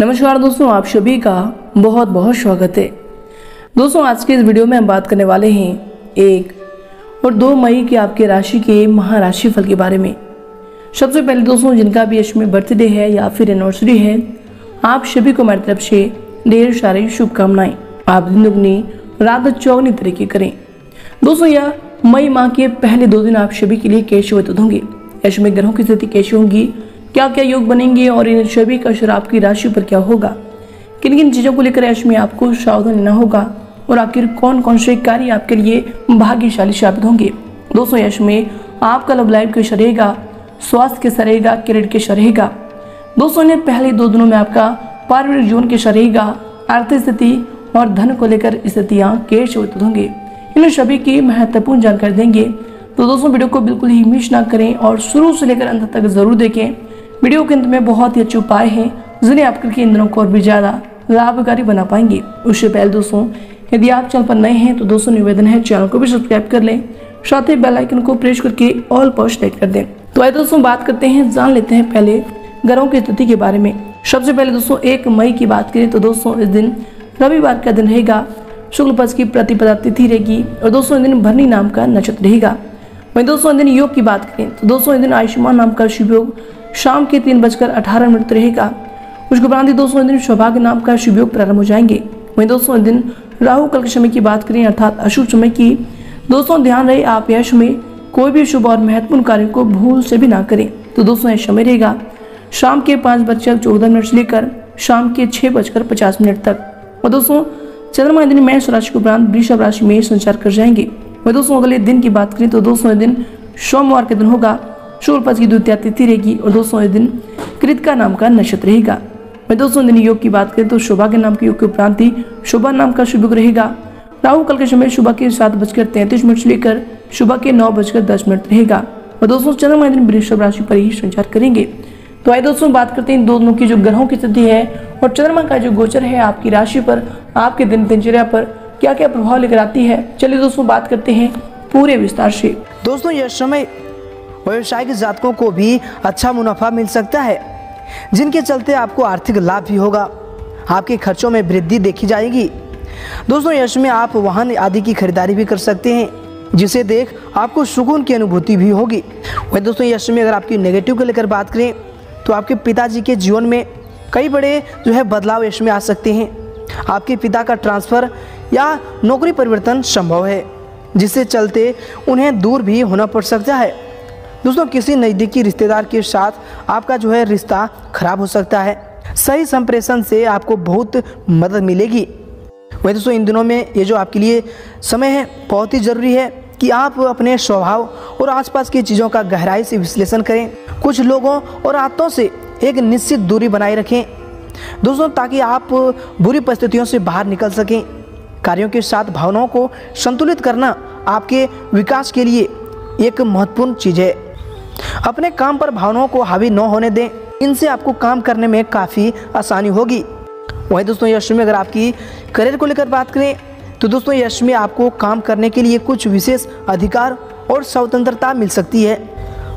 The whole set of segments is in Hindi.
नमस्कार दोस्तों, आप सभी का बहुत बहुत स्वागत है। दोस्तों, आज के इस वीडियो में हम बात करने वाले हैं एक और दो मई के आपके राशि के महाराशि फल के बारे में। सबसे पहले दोस्तों, जिनका भी इसमें बर्थडे है या फिर एनिवर्सरी है, आप सभी को मेरी तरफ़ से ढेर सारी शुभकामनाएँ। आप दिन दुगनी, रात चौगनी तरीके करें। दोस्तों, यह मई माह के पहले दो दिन आप सभी के लिए कैसे व्यतीत होंगे। ऐसे में ग्रहों की स्थिति कैसी होंगी? क्या क्या योग बनेंगे और इन सभी का असर आपकी राशि पर क्या होगा? किन किन चीज़ों को लेकर ऐसे में आपको सावधान लेना होगा? और आखिर कौन कौन से कार्य आपके लिए भाग्यशाली साबित होंगे? दोस्तों यश में आपका लव लाइफ कैसा रहेगा, स्वास्थ्य कैसा रहेगा क्रेडिट कैसा रहेगा। दोस्तों ने पहले दो दिनों में आपका पारिवारिक जीवन कैसा रहेगा, आर्थिक स्थिति और धन को लेकर स्थितियाँ कैसे व्यतीत होंगे। इन सभी की महत्वपूर्ण जानकारी देंगे। तो दोस्तों, वीडियो को बिल्कुल ही मिस ना करें और शुरू से लेकर अंत तक ज़रूर देखें। वीडियो के अंत में बहुत ही अच्छे उपाय हैं, जिन्हें आप करके को और भी ज़्यादा लाभकारी बना पाएँगे। उससे पहले दोस्तों, यदि आप चैनल पर नए हैं तो दोस्तों निवेदन है, चैनल को भी सब्सक्राइब कर लें, साथ ही बेल आइकन को प्रेस करके ऑल पर सेलेक्ट कर दें। तो आइए दोस्तों, बात करते हैं, जान लेते हैं पहले ग्रहों की स्थिति के बारे में। सबसे पहले दोस्तों, एक मई की बात करें तो दोस्तों, इस दिन रविवार का दिन रहेगा। शुक्ल पक्ष की प्रतिपदा तिथि रहेगी और दोस्तों, इस दिन भरनी नाम का नक्षत्र रहेगा। वहीं दोस्तों दिन योग की बात करें तो दोस्तों दिन आयुष्मान नाम का शुभ योग शाम के तीन बजकर अठारह मिनट रहेगा। उसके उपरांत दोस्तों दिन सौभाग्य नाम का शुभ योग प्रारंभ हो जाएँगे। वहीं दोस्तों दिन राहु कल के समय की बात करें, अर्थात अशुभ समय की, दोस्तों, ध्यान रहे, आप यश में कोई भी शुभ और महत्वपूर्ण कार्य को भूल से भी ना करें। तो दोस्तों, यह समय रहेगा शाम के पाँच बजकर चौदह मिनट से लेकर शाम के छह बजकर पचास मिनट तक। और दोस्तों, चंद्रमा दिन मेष राशि के उपरांत वृषभ राशि में संचार कर जाएँगे। वही दोस्तों, अगले दिन की बात करें तो दोस्तों दिन सोमवार के दिन होगा पक्ष की द्वितीय तिथि रहेगी और दोस्तों इस दिन कृतिका नाम का नक्षत्र रहेगा। वही दोस्तों दिन योग की बात करें तो शोभा के नाम के योग के उपरांत ही शोभा नाम का शुभ रहेगा। राहु कल के समय सुबह के सात बजकर तैंतीस मिनट से लेकर सुबह के नौ बजकर दस मिनट रहेगा। और दोस्तों चंद्रमा दिन वृषभ राशि पर ही संचार करेंगे। तो आइए दोस्तों बात करते हैं दोनों की जो ग्रहों की स्थिति है और चंद्रमा का जो गोचर है आपकी राशि पर, आपके दिन दिनचर्या पर क्या क्या प्रभाव लेकर आती है। चलिए दोस्तों बात करते हैं पूरे विस्तार से। दोस्तों यह समय व्यवसायिक जातकों को भी अच्छा मुनाफा मिल सकता है, जिनके चलते आपको आर्थिक लाभ भी होगा। आपके खर्चों में वृद्धि देखी जाएगी। दोस्तों, यश में आप वाहन आदि की खरीदारी भी कर सकते हैं, जिसे देख आपको सुकून की अनुभूति भी होगी। वही दोस्तों, यश में अगर आपकी नेगेटिव को लेकर बात करें तो आपके पिताजी के जीवन में कई बड़े जो है बदलाव यश में आ सकते हैं। आपके पिता का ट्रांसफ़र या नौकरी परिवर्तन संभव है, जिससे चलते उन्हें दूर भी होना पड़ सकता है। दोस्तों किसी नज़दीकी रिश्तेदार के साथ आपका जो है रिश्ता खराब हो सकता है। सही संप्रेषण से आपको बहुत मदद मिलेगी। वही दोस्तों, इन दिनों में ये जो आपके लिए समय है, बहुत ही ज़रूरी है कि आप अपने स्वभाव और आसपास की चीज़ों का गहराई से विश्लेषण करें। कुछ लोगों और आदतों से एक निश्चित दूरी बनाए रखें। दोस्तों, ताकि आप बुरी परिस्थितियों से बाहर निकल सकें। कार्यों के साथ भावनाओं को संतुलित करना आपके विकास के लिए एक महत्वपूर्ण चीज़ है। अपने काम पर भावनाओं को हावी न होने दें। इनसे आपको काम करने में काफ़ी आसानी होगी। वहीं दोस्तों, यश में अगर आपकी करियर को लेकर बात करें तो दोस्तों, यश में आपको काम करने के लिए कुछ विशेष अधिकार और स्वतंत्रता मिल सकती है।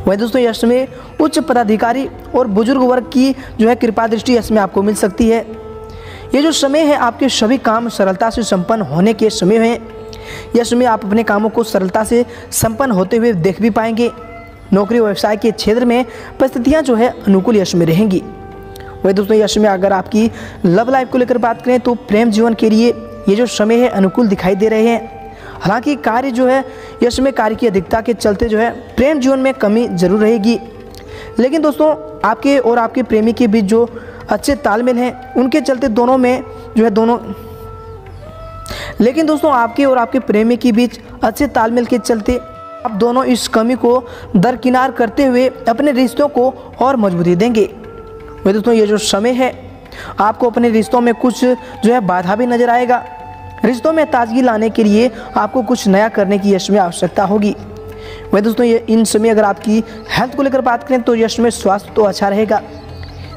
वहीं दोस्तों, यश में उच्च पदाधिकारी और बुज़ुर्ग वर्ग की जो है कृपा दृष्टि इसमें आपको मिल सकती है। ये जो समय है, आपके सभी काम सरलता से संपन्न होने के समय हैं। यह समय आप अपने कामों को सरलता से संपन्न होते हुए देख भी पाएँगे। नौकरी व्यवसाय के क्षेत्र में परिस्थितियाँ जो है अनुकूल यश में रहेंगी। वही दोस्तों, यश में अगर आपकी लव लाइफ को लेकर बात करें तो प्रेम जीवन के लिए ये जो समय है अनुकूल दिखाई दे रहे हैं। हालाँकि कार्य जो है, यश में कार्य की अधिकता के चलते जो है, प्रेम जीवन में कमी ज़रूर रहेगी। लेकिन दोस्तों, आपके और आपके प्रेमी के बीच जो अच्छे तालमेल हैं, उनके चलते दोनों में जो है दोनों लेकिन दोस्तों, आपके और आपके प्रेमी के बीच अच्छे तालमेल के चलते आप दोनों इस कमी को दरकिनार करते हुए अपने रिश्तों को और मजबूती देंगे। वे दोस्तों, ये जो समय है, आपको अपने रिश्तों में कुछ जो है बाधा भी नज़र आएगा। रिश्तों में ताजगी लाने के लिए आपको कुछ नया करने की यश में आवश्यकता होगी। वही दोस्तों, ये इन समय अगर आपकी हेल्थ को लेकर बात करें तो यश में स्वास्थ्य तो अच्छा रहेगा।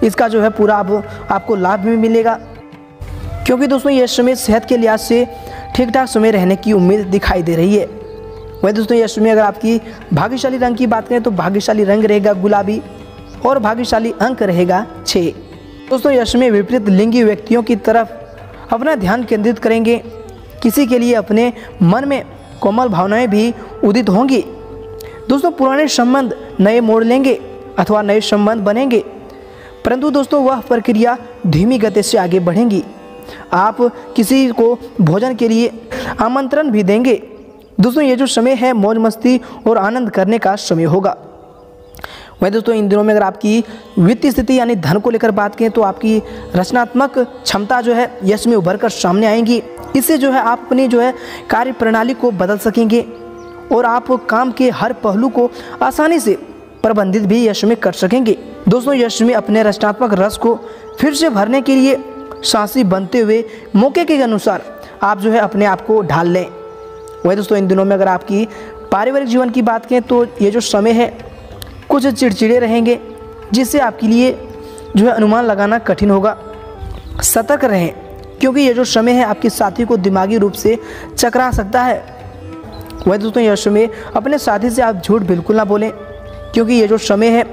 इसका जो है पूरा अब आपको लाभ भी मिलेगा। क्योंकि दोस्तों यश समय सेहत के लिहाज से ठीक ठाक समय रहने की उम्मीद दिखाई दे रही है। वही दोस्तों यश में अगर आपकी भाग्यशाली रंग की बात करें तो भाग्यशाली रंग रहेगा गुलाबी और भाग्यशाली अंक रहेगा छः। दोस्तों यश में विपरीत लिंगी व्यक्तियों की तरफ़ अपना ध्यान केंद्रित करेंगे। किसी के लिए अपने मन में कोमल भावनाएँ भी उदित होंगी। दोस्तों, पुराने संबंध नए मोड़ लेंगे अथवा नए संबंध बनेंगे। परंतु दोस्तों, वह प्रक्रिया धीमी गति से आगे बढ़ेंगी। आप किसी को भोजन के लिए आमंत्रण भी देंगे। दोस्तों, ये जो समय है, मौज मस्ती और आनंद करने का समय होगा। वही दोस्तों, इन दिनों में अगर आपकी वित्तीय स्थिति यानी धन को लेकर बात करें तो आपकी रचनात्मक क्षमता जो है, यश में उभर कर सामने आएँगी। इससे जो है, आप अपनी जो है कार्य प्रणाली को बदल सकेंगे और आप काम के हर पहलू को आसानी से प्रबंधित भी यश में कर सकेंगे। दोस्तों, यश में अपने रचनात्मक रस को फिर से भरने के लिए साहसी बनते हुए मौके के अनुसार आप जो है, अपने आप को ढाल लें। वही दोस्तों, इन दिनों में अगर आपकी पारिवारिक जीवन की बात करें तो ये जो समय है, कुछ चिड़चिड़े रहेंगे, जिससे आपके लिए जो है अनुमान लगाना कठिन होगा। सतर्क रहें, क्योंकि ये जो समय है, आपके साथी को दिमागी रूप से चकरा सकता है। वही दोस्तों, यह समय अपने साथी से आप झूठ बिल्कुल ना बोलें, क्योंकि ये जो समय है,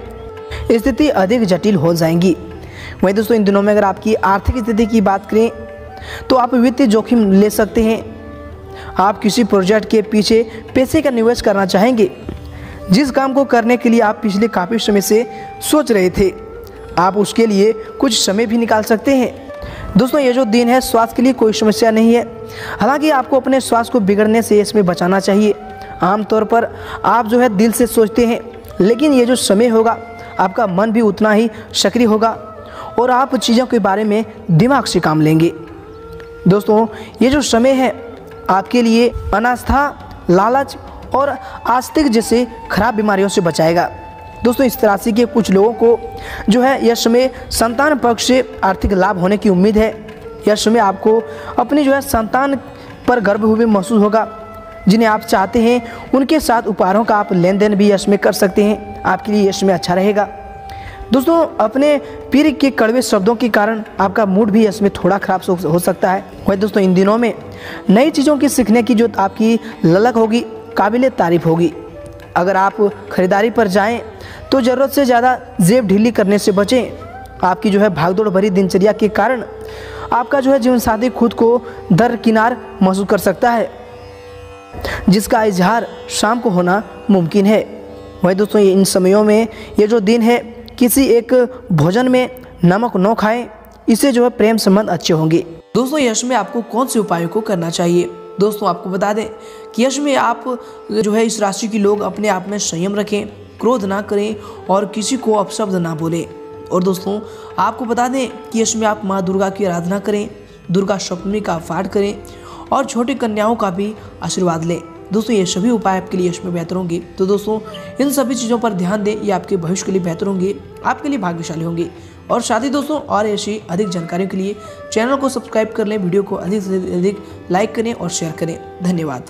स्थिति अधिक जटिल हो जाएँगी। वही दोस्तों, इन दिनों में अगर आपकी आर्थिक स्थिति की बात करें तो आप वित्तीय जोखिम ले सकते हैं आप किसी प्रोजेक्ट के पीछे पैसे का निवेश करना चाहेंगे। जिस काम को करने के लिए आप पिछले काफ़ी समय से सोच रहे थे, आप उसके लिए कुछ समय भी निकाल सकते हैं। दोस्तों, ये जो दिन है, स्वास्थ्य के लिए कोई समस्या नहीं है। हालाँकि आपको अपने स्वास्थ्य को बिगड़ने से इसमें बचाना चाहिए। आमतौर पर आप जो है दिल से सोचते हैं, लेकिन ये जो समय होगा, आपका मन भी उतना ही सक्रिय होगा और आप चीज़ों के बारे में दिमाग से काम लेंगे। दोस्तों, ये जो समय है आपके लिए अनास्था, लालच और आस्तिक जैसे खराब बीमारियों से बचाएगा। दोस्तों, इस राशि के कुछ लोगों को जो है यश में संतान पक्ष से आर्थिक लाभ होने की उम्मीद है। यश में आपको अपनी जो है संतान पर गर्व हुए महसूस होगा। जिन्हें आप चाहते हैं, उनके साथ उपहारों का आप लेन देन भी यश में कर सकते हैं। आपके लिए यश में अच्छा रहेगा। दोस्तों, अपने पीर के कड़वे शब्दों के कारण आपका मूड भी इसमें थोड़ा खराब हो सकता है। वही दोस्तों, इन दिनों में नई चीज़ों की सीखने की जो आपकी ललक होगी, काबिल तारीफ़ होगी। अगर आप खरीदारी पर जाएँ तो ज़रूरत से ज़्यादा जेब ढीली करने से बचें। आपकी जो है भागदौड़ भरी दिनचर्या के कारण आपका जो है जीवन साथी खुद को दर किनार महसूस कर सकता है, जिसका इजहार शाम को होना मुमकिन है। वही दोस्तों ये इन समयों में ये जो दिन है किसी एक भोजन में नमक न खाएँ, इससे जो है प्रेम संबंध अच्छे होंगे। दोस्तों, यश में आपको कौन से उपायों को करना चाहिए? दोस्तों, आपको बता दें कि यश में आप जो है इस राशि के लोग अपने आप में संयम रखें, क्रोध ना करें और किसी को अपशब्द ना बोलें। और दोस्तों, आपको बता दें कि यश में आप माँ दुर्गा की आराधना करें, दुर्गा सप्तमी का पाठ करें और छोटी कन्याओं का भी आशीर्वाद लें। दोस्तों, ये सभी उपाय आपके लिए इसमें बेहतर होंगे। तो दोस्तों, इन सभी चीज़ों पर ध्यान दें, ये आपके भविष्य के लिए बेहतर होंगे, आपके लिए भाग्यशाली होंगे। और साथ ही दोस्तों, और ऐसी अधिक जानकारियों के लिए चैनल को सब्सक्राइब कर लें, वीडियो को अधिक से अधिक लाइक करें और शेयर करें। धन्यवाद।